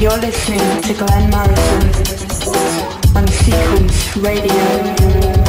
You're listening to Glenn Morrison on Sequence Radio.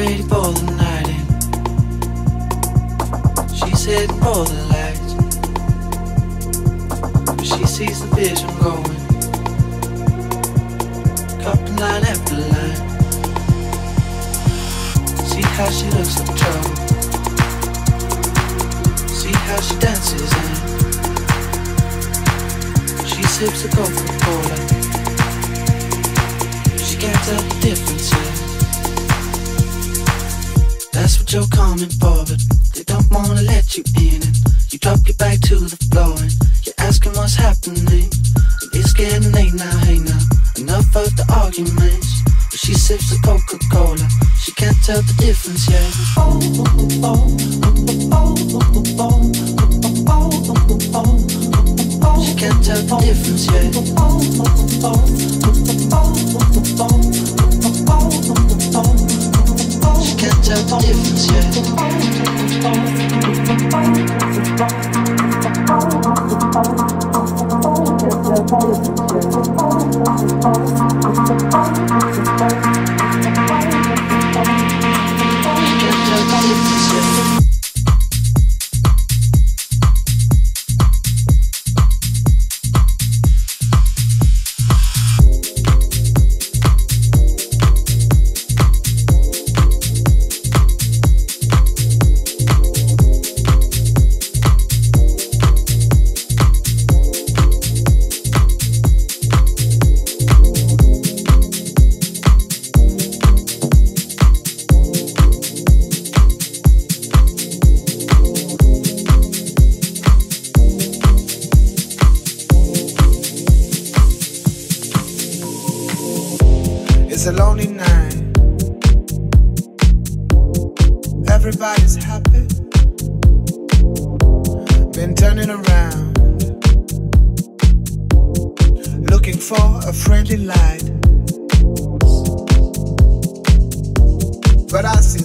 ready for the night in. She's heading for the lights. She sees the vision going. Cupping line after line. See how she looks in trouble. See how she dances and she sips a Coca-Cola. She can't tell the difference. That's what you're coming for, but they don't wanna let you in. And you drop your back to the floor and you're asking what's happening. And it's getting late now, hey now. Enough of the arguments. But she sips the Coca Cola, she can't tell the difference yet. Oh, oh, oh, oh, oh, oh, oh, oh, oh, difference, yeah. It's a lonely night. Everybody's happy. Been turning around. Looking for a friendly light. But I see.